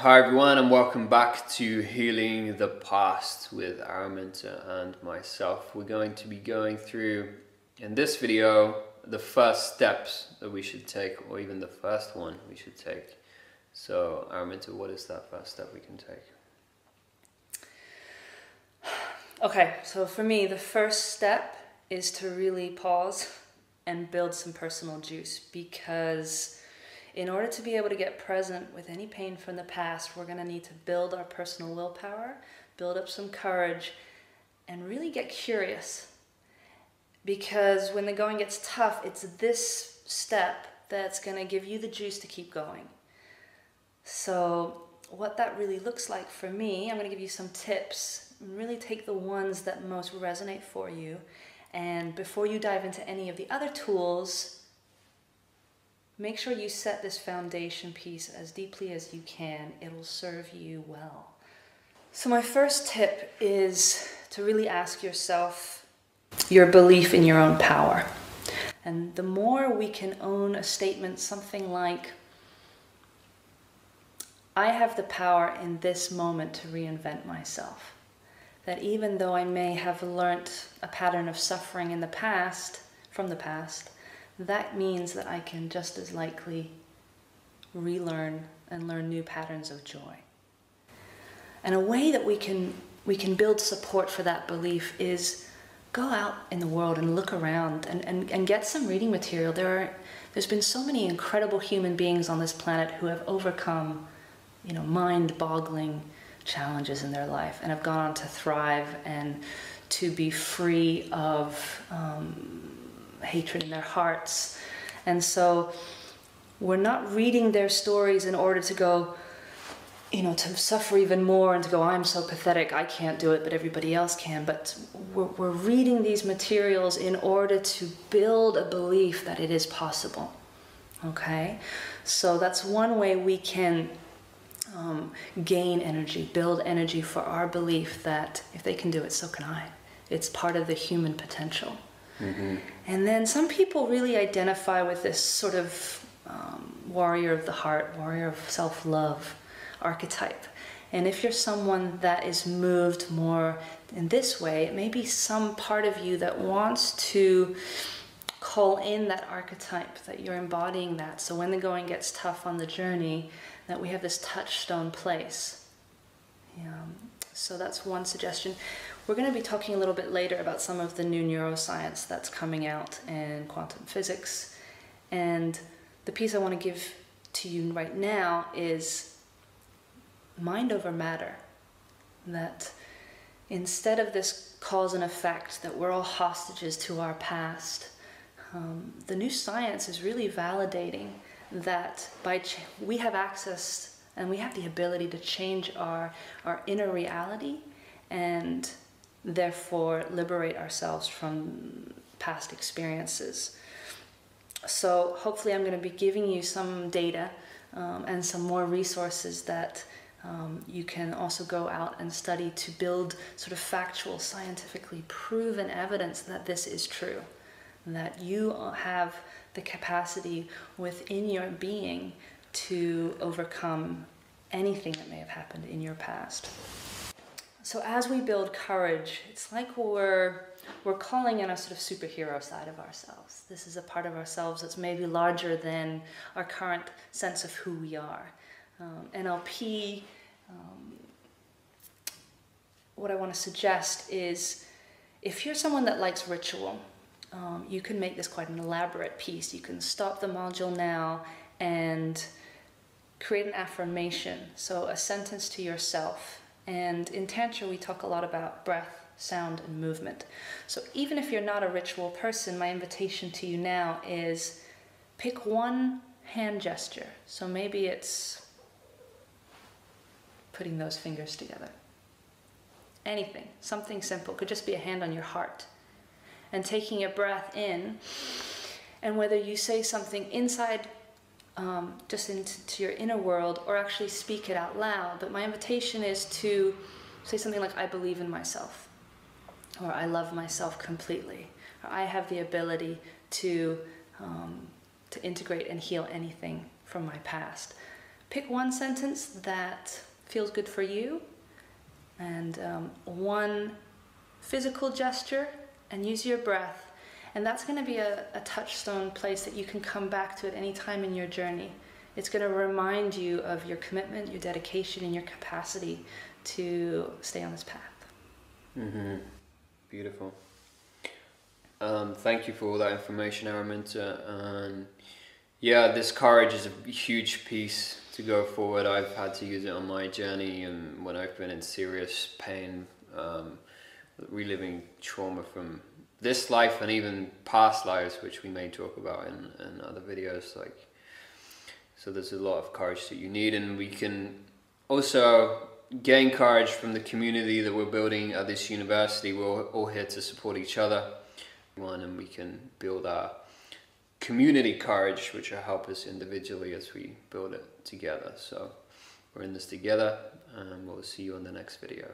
Hi everyone and welcome back to Healing the Past with Araminta and myself. We're going to be going through in this video the first steps that we should take or even the first one we should take. So Araminta, what is that first step we can take? Okay, so for me the first step is to really pause and build some personal juice because in order to be able to get present with any pain from the past, we're going to need to build our personal willpower, build up some courage, and really get curious. Because when the going gets tough, it's this step that's going to give you the juice to keep going. So, what that really looks like for me, I'm going to give you some tips. Really take the ones that most resonate for you. And before you dive into any of the other tools, Make sure you set this foundation piece as deeply as you can. It'll serve you well. So, my first tip is to really ask yourself your belief in your own power. And the more we can own a statement, something like, I have the power in this moment to reinvent myself. That even though I may have learnt a pattern of suffering in the past, from the past, that means that I can just as likely relearn and learn new patterns of joy. And a way that we can we can build support for that belief is go out in the world and look around and, and, and get some reading material. There are there's been so many incredible human beings on this planet who have overcome, you know, mind-boggling challenges in their life and have gone on to thrive and to be free of um, hatred in their hearts. And so we're not reading their stories in order to go, you know, to suffer even more and to go, I'm so pathetic, I can't do it, but everybody else can. But we're, we're reading these materials in order to build a belief that it is possible. Okay? So that's one way we can um, gain energy, build energy for our belief that if they can do it, so can I. It's part of the human potential. Mm-hmm. And then some people really identify with this sort of um, warrior of the heart, warrior of self love archetype. And if you're someone that is moved more in this way, it may be some part of you that wants to call in that archetype, that you're embodying that. So when the going gets tough on the journey, that we have this touchstone place. Yeah. So that's one suggestion. We're going to be talking a little bit later about some of the new neuroscience that's coming out in quantum physics. And the piece I want to give to you right now is mind over matter. That instead of this cause and effect, that we're all hostages to our past, um, the new science is really validating that by we have access and we have the ability to change our, our inner reality and therefore liberate ourselves from past experiences. So, hopefully, I'm going to be giving you some data um, and some more resources that um, you can also go out and study to build sort of factual, scientifically proven evidence that this is true. That you have the capacity within your being to overcome anything that may have happened in your past. So as we build courage, it's like we're we're calling in a sort of superhero side of ourselves. This is a part of ourselves that's maybe larger than our current sense of who we are. Um, NLP, um, what I want to suggest is if you're someone that likes ritual, um, you can make this quite an elaborate piece. You can stop the module now and create an affirmation. So, a sentence to yourself and in Tantra, we talk a lot about breath, sound, and movement. So even if you're not a ritual person, my invitation to you now is pick one hand gesture. So maybe it's putting those fingers together. Anything, something simple, could just be a hand on your heart. And taking a breath in, and whether you say something inside um, just into your inner world or actually speak it out loud. But my invitation is to say something like, I believe in myself, or I love myself completely, or I have the ability to, um, to integrate and heal anything from my past. pick one sentence that feels good for you and um, one physical gesture and use your breath. And that's going to be a, a touchstone place that you can come back to at any time in your journey. It's going to remind you of your commitment, your dedication, and your capacity to stay on this path. Mm-hmm. Beautiful. Um, thank you for all that information, Araminta. And yeah, this courage is a huge piece to go forward. I've had to use it on my journey and when I've been in serious pain, um, reliving trauma from this life and even past lives, which we may talk about in, in other videos. Like, so there's a lot of courage that you need, and we can also gain courage from the community that we're building at this university. We're all here to support each other, one, and we can build our community courage, which will help us individually as we build it together. So we're in this together, and we'll see you on the next video.